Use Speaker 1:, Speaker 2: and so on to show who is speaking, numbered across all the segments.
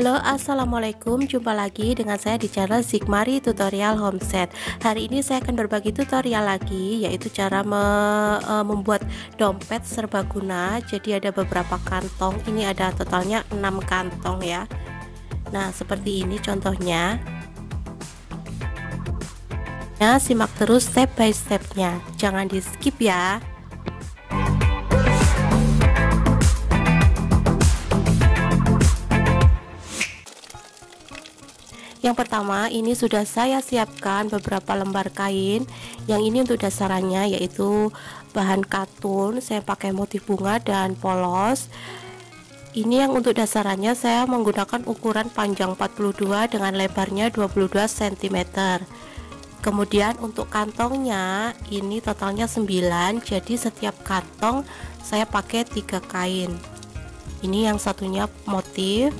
Speaker 1: Halo assalamualaikum. Jumpa lagi dengan saya di channel Zikmari Tutorial Homestead Hari ini saya akan berbagi tutorial lagi yaitu cara me, e, membuat dompet serbaguna. Jadi ada beberapa kantong. Ini ada totalnya 6 kantong ya. Nah seperti ini contohnya. Nah simak terus step by stepnya. Jangan di skip ya Yang pertama ini sudah saya siapkan beberapa lembar kain. Yang ini untuk dasarannya yaitu bahan katun Saya pakai motif bunga dan polos. Ini yang untuk dasarannya saya menggunakan ukuran panjang 42 dengan lebarnya 22 cm Kemudian untuk kantongnya ini totalnya 9 Jadi setiap kantong saya pakai tiga kain. Ini yang satunya motif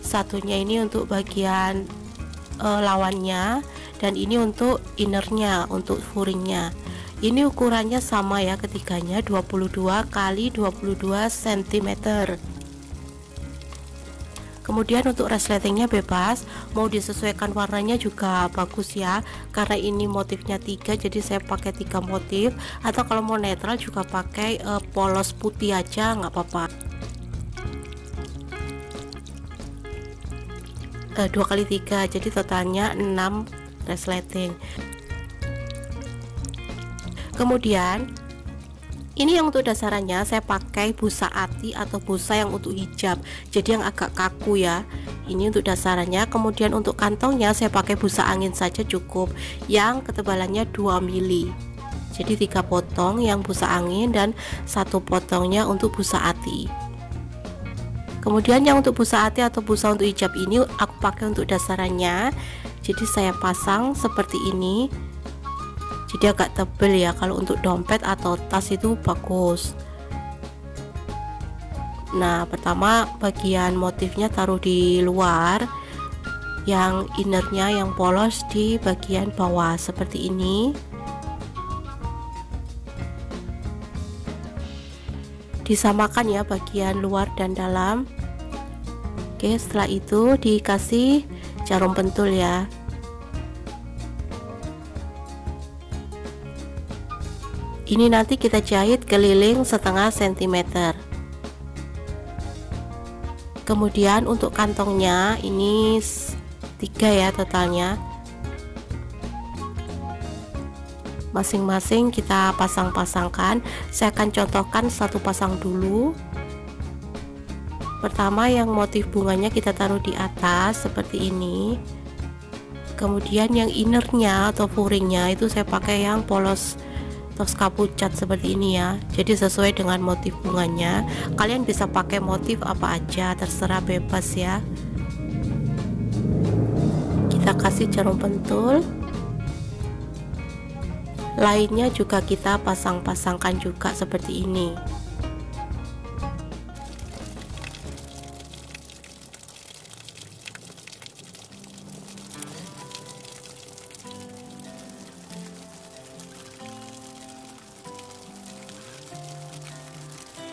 Speaker 1: Satunya ini untuk bagian uh, lawannya dan ini untuk innernya untuk furingnya ini ukurannya sama ya ketiganya 22 kali 22 cm kemudian untuk resletingnya bebas mau disesuaikan warnanya juga bagus ya karena ini motifnya tiga jadi saya pakai tiga motif. Atau kalau mau netral juga pakai uh, polos putih aja nggak apa-apa uh, dua kali tiga jadi totalnya 6 resleting. Kemudian ini yang untuk dasarannya saya pakai busa ati atau busa yang untuk hijab. Jadi yang agak kaku ya. Ini untuk dasarannya. Kemudian untuk kantongnya saya pakai busa angin saja cukup. Yang ketebalannya 2 mili. Jadi tiga potong yang busa angin dan satu potongnya untuk busa ati kemudian yang untuk busa hati atau busa untuk hijab ini aku pakai untuk dasarannya. Jadi saya pasang seperti ini. Jadi agak tebel ya kalau untuk dompet atau tas itu bagus. Nah pertama bagian motifnya taruh di luar. Yang innernya yang polos di bagian bawah seperti ini disamakan ya bagian luar dan dalam. Oke setelah itu dikasih jarum pentul ya. Ini nanti kita jahit keliling setengah sentimeter. Kemudian untuk kantongnya ini tiga ya totalnya masing-masing kita pasang-pasangkan. Saya akan contohkan satu pasang dulu. Pertama yang motif bunganya kita taruh di atas seperti ini. Kemudian yang innernya atau furingnya itu saya pakai yang polos Tosca pucat seperti ini ya. Jadi sesuai dengan motif bunganya. Kalian bisa pakai motif apa aja terserah bebas ya. Kita kasih jarum pentul lainnya juga kita pasang-pasangkan juga seperti ini.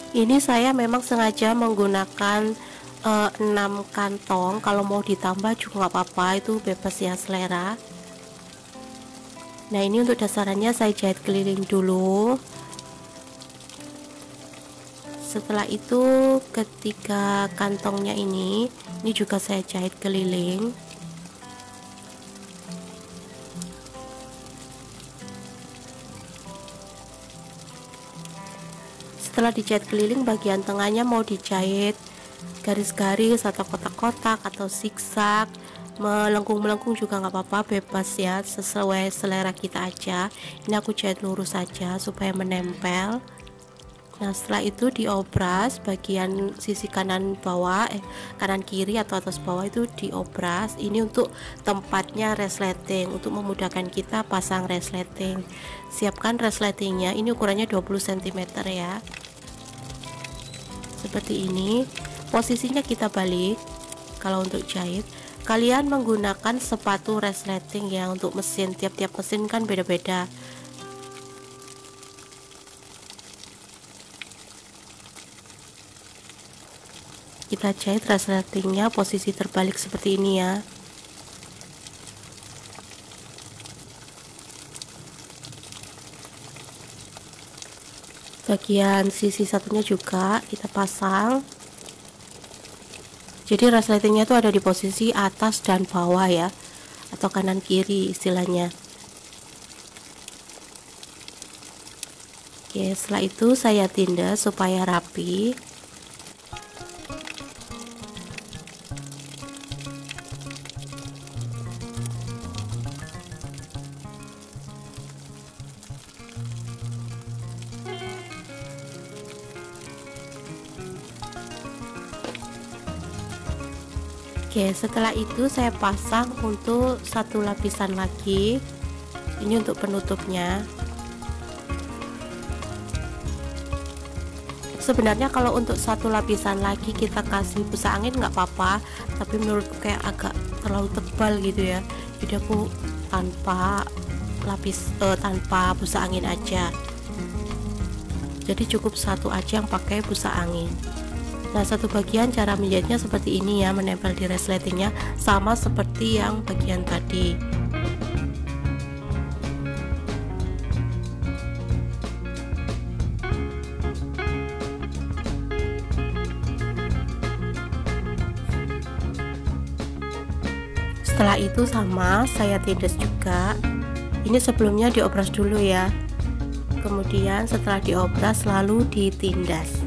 Speaker 1: Ini saya memang sengaja menggunakan uh, eh, 6 kantong. Kalau mau ditambah juga nggak apa-apa itu bebas ya selera nah ini untuk dasarannya saya jahit keliling dulu. Setelah itu ketika kantongnya ini ini juga saya jahit keliling. Setelah dijahit keliling bagian tengahnya mau dijahit garis-garis atau kotak-kotak atau zigzag melengkung-melengkung juga nggak apa-apa bebas ya sesuai selera kita aja. Ini aku jahit lurus saja supaya menempel. Nah setelah itu diobras bagian sisi kanan bawah eh kanan kiri atau atas bawah itu diobras. Ini untuk tempatnya resleting untuk memudahkan kita pasang resleting. Siapkan resletingnya ini ukurannya 20 cm ya. Seperti ini. Posisinya kita balik. Kalau untuk jahit kalian menggunakan sepatu resleting ya untuk mesin. Tiap-tiap mesin kan beda-beda. Kita jahit resletingnya posisi terbalik seperti ini ya. Bagian sisi satunya juga kita pasang jadi resletingnya itu ada di posisi atas dan bawah ya. Atau kanan kiri istilahnya. Oke setelah itu saya tindas supaya rapi Oke setelah itu saya pasang untuk satu lapisan lagi. Ini untuk penutupnya. Sebenarnya kalau untuk satu lapisan lagi kita kasih busa angin nggak apa-apa tapi menurutku kayak agak terlalu tebal gitu ya. Jadi aku tanpa lapis eh, tanpa busa angin aja. Jadi cukup satu aja yang pakai busa angin Nah satu bagian cara menjahitnya seperti ini ya menempel di resletingnya sama seperti yang bagian tadi. Setelah itu sama saya tindas juga. Ini sebelumnya diopras dulu ya. Kemudian setelah diopras lalu ditindas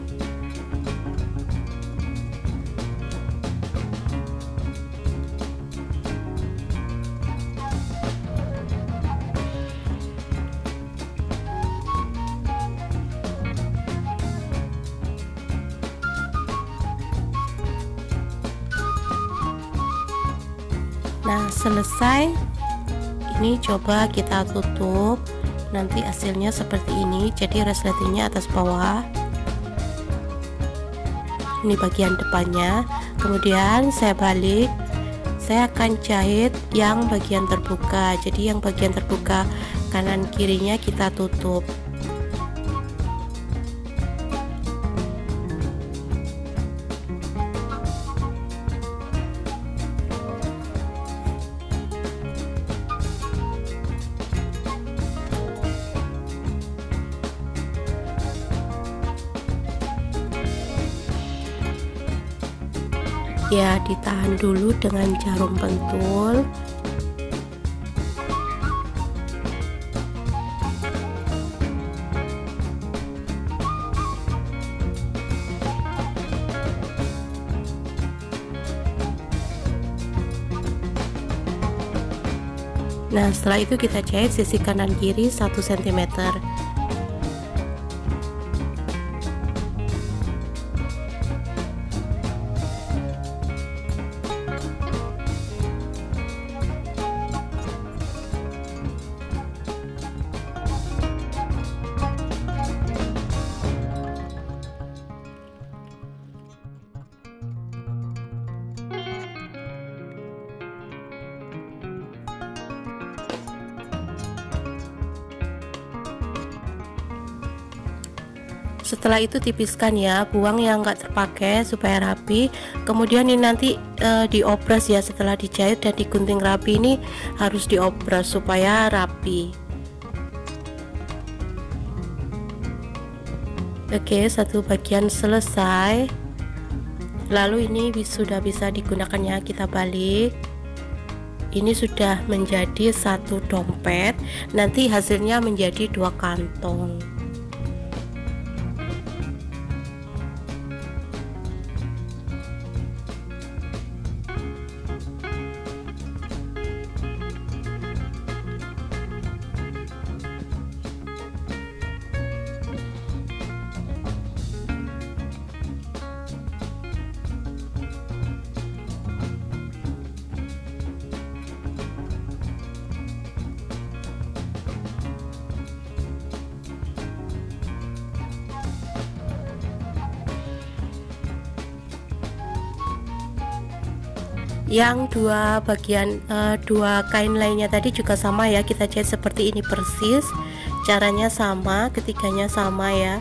Speaker 1: selesai ini coba kita tutup. Nanti hasilnya seperti ini. Jadi resletingnya atas bawah. Ini bagian depannya. Kemudian saya balik. Saya akan jahit yang bagian terbuka. Jadi yang bagian terbuka kanan kirinya kita tutup ya ditahan dulu dengan jarum pentul. Nah setelah itu kita jahit sisi kanan kiri 1 cm setelah itu tipiskan ya buang yang enggak terpakai supaya rapi. Kemudian ini nanti e, diobras ya setelah dijahit dan digunting rapi ini harus diobras supaya rapi. Oke satu bagian selesai. Lalu ini sudah bisa digunakan ya kita balik. Ini sudah menjadi satu dompet. Nanti hasilnya menjadi dua kantong yang dua bagian uh, dua kain lainnya tadi juga sama ya kita jahit seperti ini persis. Caranya sama ketiganya sama ya.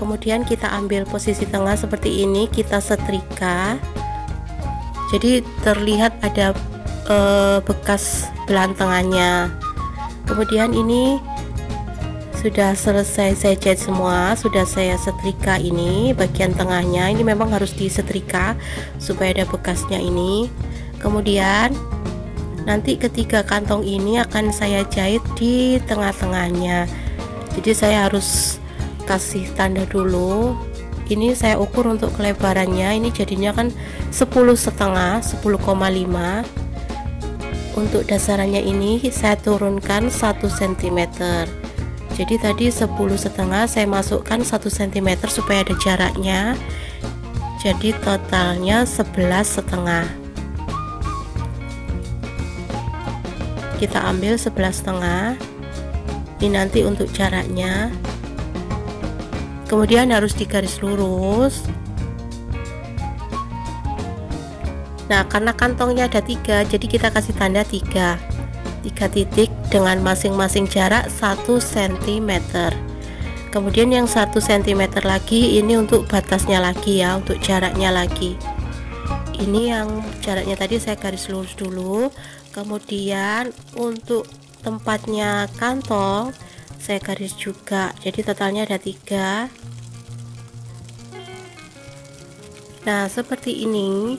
Speaker 1: Kemudian kita ambil posisi tengah seperti ini kita setrika. Jadi terlihat ada e, bekas belantangannya kemudian ini sudah selesai saya cat semua sudah saya setrika ini bagian tengahnya. Ini memang harus disetrika supaya ada bekasnya ini kemudian nanti ketiga kantong ini akan saya jahit di tengah-tengahnya. Jadi saya harus kasih tanda dulu. Ini saya ukur untuk kelebarannya. Ini jadinya kan 10 setengah 10,5 untuk dasarannya ini saya turunkan 1 cm jadi tadi 10 setengah saya masukkan 1 cm supaya ada jaraknya. Jadi totalnya 11 setengah kita ambil 11 setengah. Ini nanti untuk jaraknya. Kemudian harus digaris lurus. Nah karena kantongnya ada tiga jadi kita kasih tanda tiga. Tiga titik dengan masing-masing jarak 1 cm kemudian yang satu cm lagi ini untuk batasnya lagi ya untuk jaraknya lagi. Ini yang jaraknya tadi saya garis lurus dulu kemudian untuk tempatnya kantong saya garis juga. Jadi totalnya ada tiga. Nah seperti ini.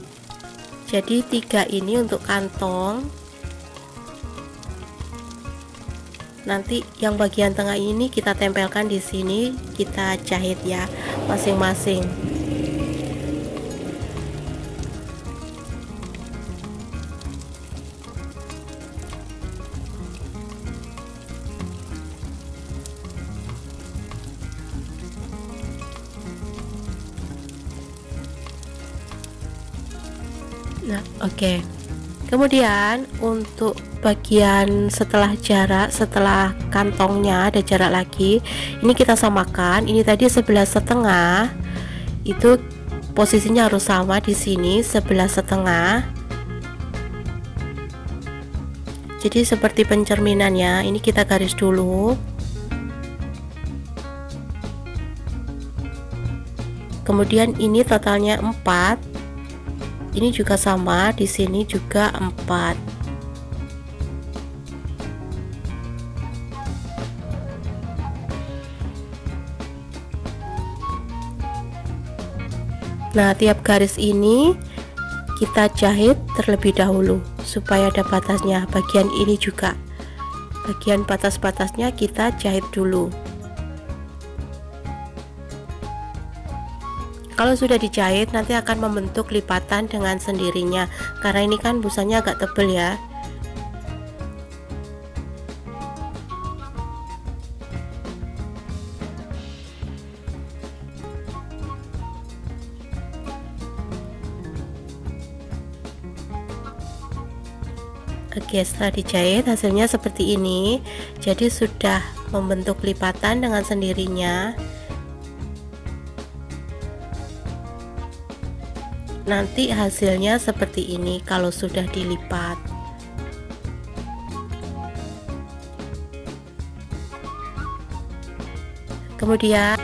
Speaker 1: Jadi tiga ini untuk kantong. Nanti yang bagian tengah ini kita tempelkan di sini kita jahit ya masing-masing oke. Kemudian untuk bagian setelah jarak, setelah kantongnya ada jarak lagi, ini kita samakan. Ini tadi sebelah setengah, itu posisinya harus sama di sini sebelah setengah. Jadi seperti pencerminannya, ini kita garis dulu. Kemudian ini totalnya 4 ini juga sama di sini juga 4 Nah, tiap garis ini kita jahit terlebih dahulu supaya ada batasnya. Bagian ini juga. Bagian batas-batasnya kita jahit dulu. Kalau sudah dijahit nanti akan membentuk lipatan dengan sendirinya. Karena ini kan busanya agak tebal ya. Oke setelah dijahit hasilnya seperti ini. Jadi sudah membentuk lipatan dengan sendirinya nanti hasilnya seperti ini kalau sudah dilipat. Kemudian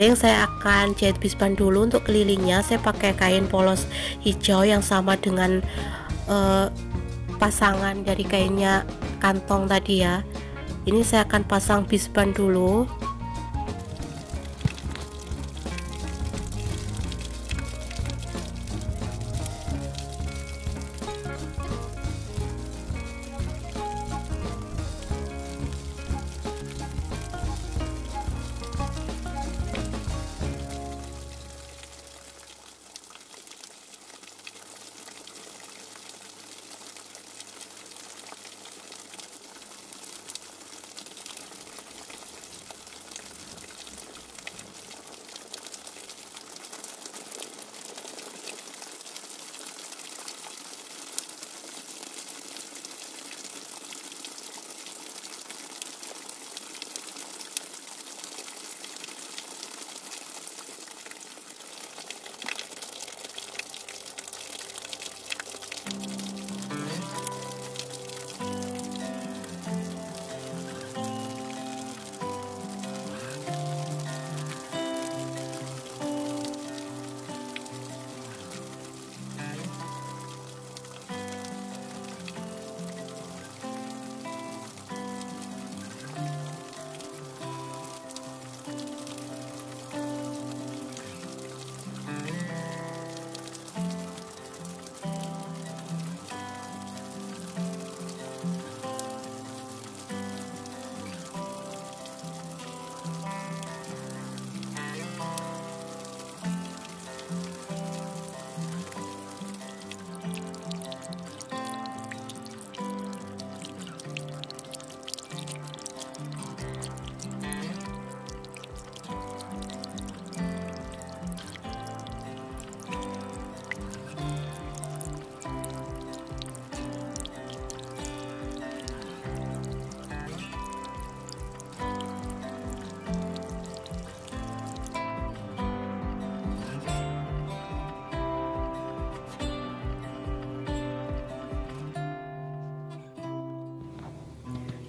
Speaker 1: yang saya akan jahit bispan dulu untuk kelilingnya saya pakai kain polos hijau yang sama dengan uh, pasangan dari kainnya kantong tadi ya. Ini saya akan pasang bispan dulu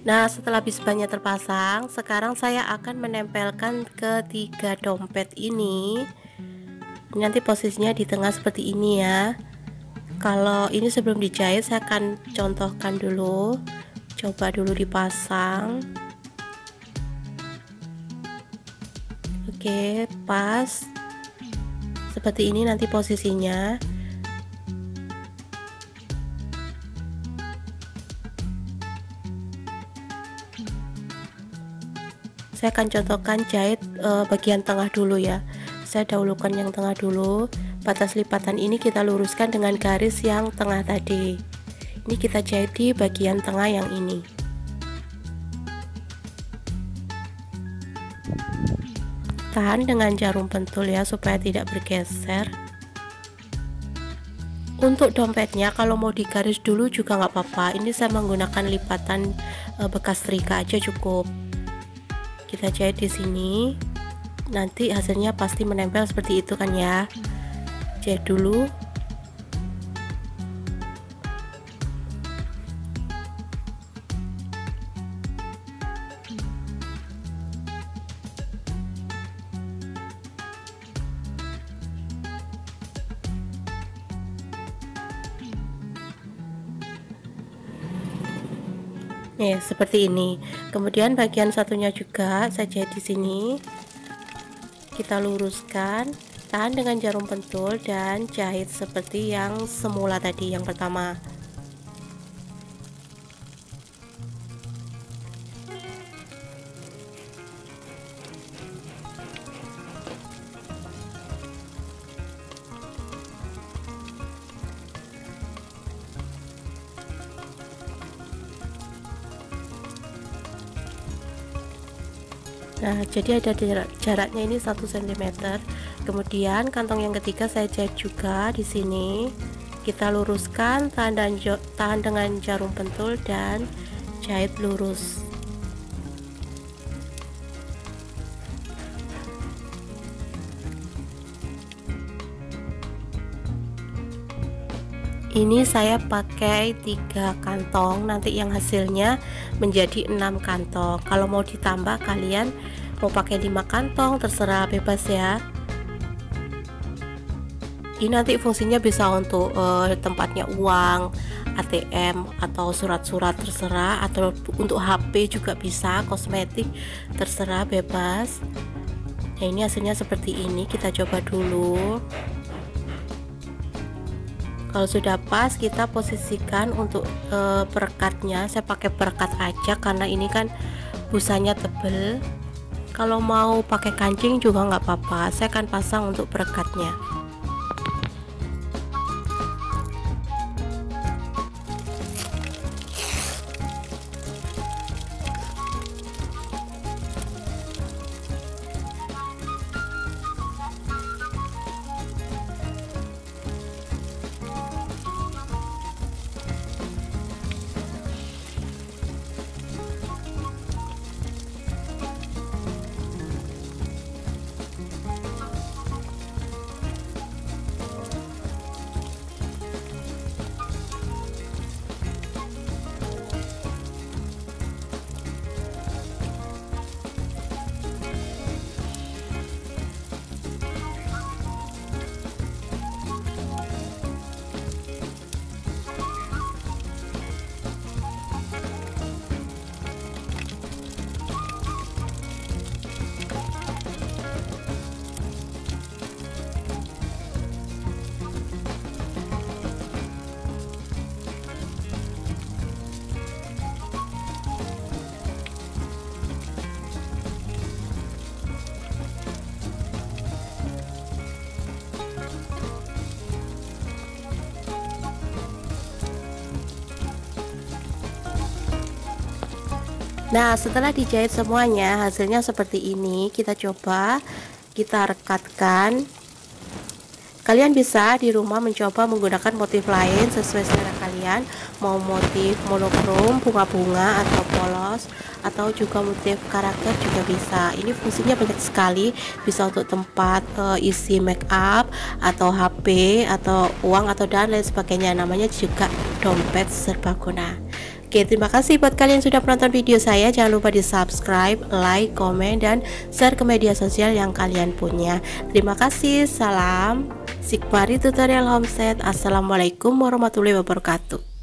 Speaker 1: Nah setelah bisbanya terpasang sekarang saya akan menempelkan ketiga dompet ini. Nanti posisinya di tengah seperti ini ya. Kalau ini sebelum dijahit saya akan contohkan dulu. Coba dulu dipasang. Oke pas. Seperti ini nanti posisinya saya akan contohkan jahit e, bagian tengah dulu ya. Saya dahulukan yang tengah dulu. Batas lipatan ini kita luruskan dengan garis yang tengah tadi. Ini kita jahit di bagian tengah yang ini. Tahan dengan jarum pentul ya supaya tidak bergeser. Untuk dompetnya kalau mau digaris dulu juga nggak apa-apa. Ini saya menggunakan lipatan e, bekas trika aja cukup kita jahit di sini. Nanti hasilnya pasti menempel seperti itu kan ya. Jahit dulu Nih, seperti ini. Kemudian bagian satunya juga saya jahit di sini. Kita luruskan, tahan dengan jarum pentul dan jahit seperti yang semula tadi yang pertama. Nah, jadi ada jarak, jaraknya ini 1 cm. Kemudian kantong yang ketiga saya jahit juga di sini. Kita luruskan tahan dan tahan dengan jarum pentul dan jahit lurus. ini saya pakai tiga kantong nanti yang hasilnya menjadi enam kantong kalau mau ditambah kalian mau pakai lima kantong terserah bebas ya. Ini nanti fungsinya bisa untuk uh, tempatnya uang ATM atau surat-surat terserah atau untuk HP juga bisa kosmetik terserah bebas. Nah ini hasilnya seperti ini kita coba dulu. Kalau sudah pas kita posisikan untuk e, perekatnya. Saya pakai perekat aja karena ini kan busanya tebel kalau mau pakai kancing juga nggak apa-apa. Saya akan pasang untuk perekatnya Nah setelah dijahit semuanya hasilnya seperti ini. Kita coba kita rekatkan. Kalian bisa di rumah mencoba menggunakan motif lain sesuai selera kalian. Mau motif monokrom bunga-bunga atau polos atau juga motif karakter juga bisa. Ini fungsinya banyak sekali. Bisa untuk tempat uh, isi make up atau HP atau uang atau dan lain sebagainya. Namanya juga dompet serbaguna Oke terima kasih buat kalian yang sudah menonton video saya. Jangan lupa di subscribe, like, komen, dan share ke media sosial yang kalian punya. Terima kasih, salam Sikmari Tutorial Homestead Assalamualaikum warahmatullahi wabarakatuh